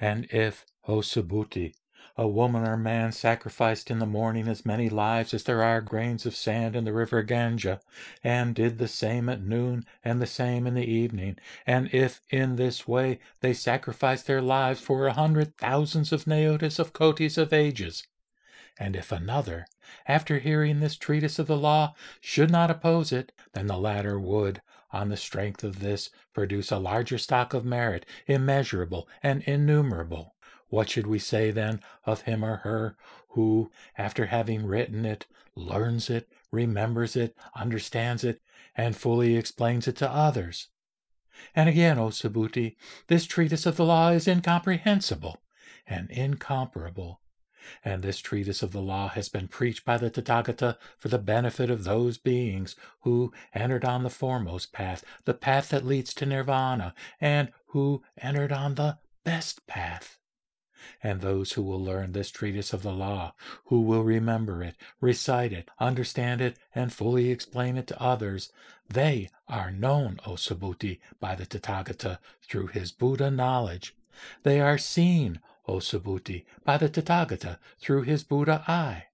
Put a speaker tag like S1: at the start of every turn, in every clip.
S1: And if, O Subhuti, a woman or man sacrificed in the morning as many lives as there are grains of sand in the river Ganga, and did the same at noon and the same in the evening, and if in this way they sacrificed their lives for a hundred thousands of nayotas of kotis of ages, and if another, after hearing this treatise of the law, should not oppose it, then the latter would, on the strength of this, produce a larger stock of merit, immeasurable and innumerable. What should we say then of him or her who, after having written it, learns it, remembers it, understands it, and fully explains it to others? And again, O Subhuti, this treatise of the law is incomprehensible and incomparable. And this treatise of the law has been preached by the Tathagata for the benefit of those beings who entered on the foremost path, the path that leads to nirvana, and who entered on the best path and those who will learn this treatise of the law, who will remember it, recite it, understand it, and fully explain it to others, they are known, O Subhuti, by the Tathagata through his Buddha knowledge. They are seen, O Subhuti, by the Tathagata through his Buddha eye.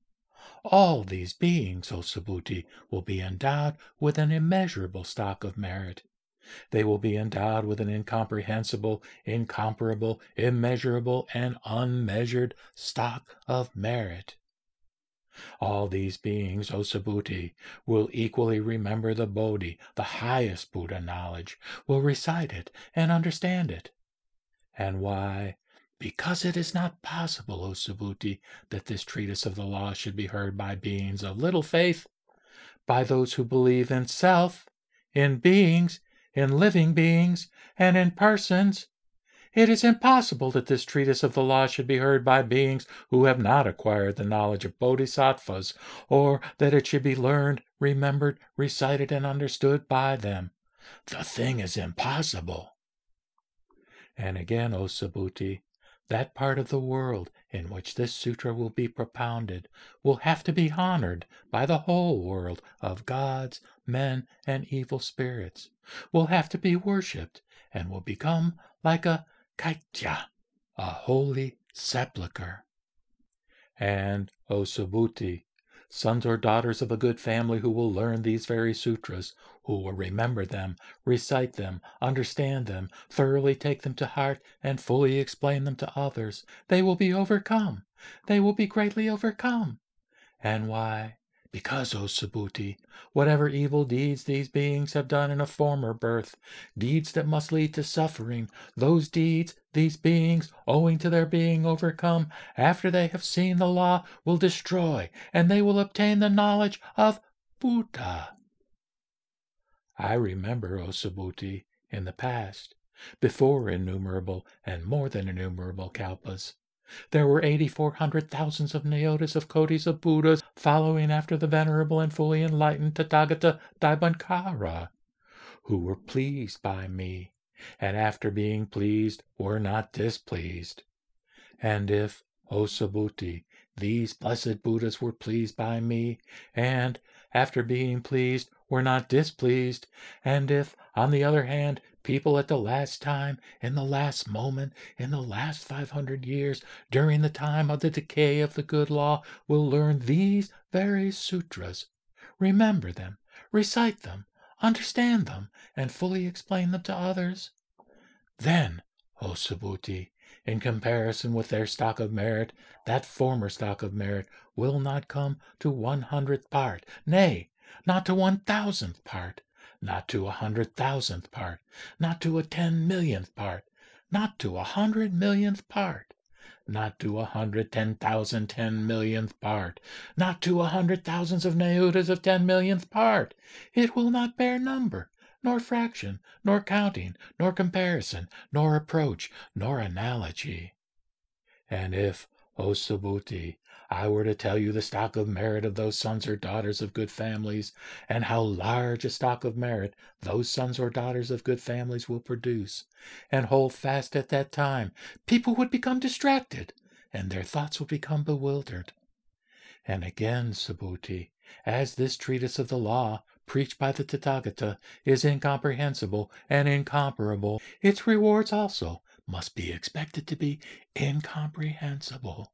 S1: All these beings, O Subhuti, will be endowed with an immeasurable stock of merit. They will be endowed with an incomprehensible, incomparable, immeasurable, and unmeasured stock of merit. All these beings, O Subhuti, will equally remember the Bodhi, the highest Buddha knowledge, will recite it and understand it. And why? Because it is not possible, O Subhuti, that this treatise of the law should be heard by beings of little faith, by those who believe in self, in beings, in living beings, and in persons. It is impossible that this treatise of the law should be heard by beings who have not acquired the knowledge of bodhisattvas, or that it should be learned, remembered, recited, and understood by them. The thing is impossible. And again, O Subhuti, that part of the world in which this sutra will be propounded will have to be honored by the whole world of gods, men, and evil spirits, will have to be worshipped, and will become like a kaitya, a holy sepulchre. And, O Subhuti, sons or daughters of a good family who will learn these very sutras, who will remember them, recite them, understand them, thoroughly take them to heart, and fully explain them to others, they will be overcome. They will be greatly overcome. And why? Because, O Subhuti, whatever evil deeds these beings have done in a former birth, deeds that must lead to suffering, those deeds these beings, owing to their being overcome, after they have seen the law, will destroy, and they will obtain the knowledge of Buddha. I remember, O Subhuti, in the past, before innumerable and more than innumerable kalpas, there were eighty four hundred thousands of Nayotas of Kotis of Buddhas following after the venerable and fully enlightened Tathagata Dipankara, who were pleased by me, and after being pleased were not displeased. And if, O Subhuti, these blessed Buddhas were pleased by me, and, after being pleased, were not displeased, and if, on the other hand, people at the last time, in the last moment, in the last 500 years, during the time of the decay of the good law, will learn these very sutras, remember them, recite them, understand them, and fully explain them to others. Then, O Subhuti, in comparison with their stock of merit, that former stock of merit will not come to one hundredth part, nay, not to one thousandth part, not to a hundred thousandth part, not to a ten millionth part, not to a hundred millionth part, not to a hundred ten thousand ten millionth part, not to a hundred thousands of nayotas of ten millionth part. It will not bear number, nor fraction, nor counting, nor comparison, nor approach, nor analogy. And if, Oh, o Subhuti, I were to tell you the stock of merit of those sons or daughters of good families, and how large a stock of merit those sons or daughters of good families will produce, and hold fast at that time, people would become distracted, and their thoughts would become bewildered. And again, Subhuti, as this treatise of the law, preached by the Tathagata, is incomprehensible and incomparable, its rewards also must be expected to be incomprehensible.